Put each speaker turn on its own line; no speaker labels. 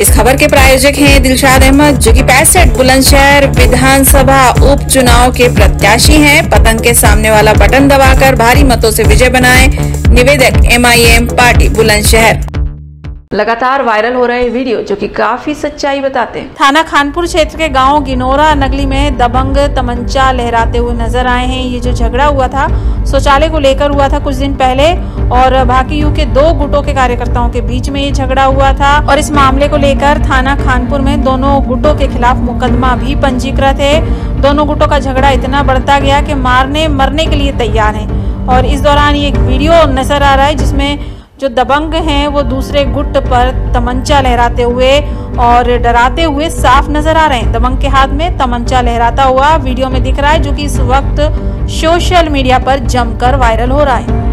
इस खबर के प्रायोजक हैं दिलशाद अहमद, जो कि पैंसठ बुलंदशहर विधानसभा उपचुनाव के प्रत्याशी हैं। पतंग के सामने वाला बटन दबाकर भारी मतों से विजय बनाए निवेदक एमआईएम पार्टी बुलंदशहर। लगातार वायरल हो रहे वीडियो, जो कि काफ़ी सच्चाई बताते हैं। थाना खानपुर क्षेत्र के गाँव गिनोरा नगली में दबंग तमंचा लहराते हुए नज़र आए हैं। ये जो झगड़ा हुआ था, शौचालय को लेकर हुआ था कुछ दिन पहले, और भाकी यू के दो गुटों के कार्यकर्ताओं के बीच में ये झगड़ा हुआ था। और इस मामले को लेकर थाना खानपुर में दोनों गुटों के खिलाफ मुकदमा भी पंजीकृत है। दोनों गुटों का झगड़ा इतना बढ़ता गया कि मारने मरने के लिए तैयार है। और इस दौरान ये एक वीडियो नज़र आ रहा है, जिसमें जो दबंग हैं, वो दूसरे गुट पर तमंचा लहराते हुए और डराते हुए साफ़ नज़र आ रहे हैं। दबंग के हाथ में तमंचा लहराता हुआ वीडियो में दिख रहा है, जो कि इस वक्त सोशल मीडिया पर जमकर वायरल हो रहा है।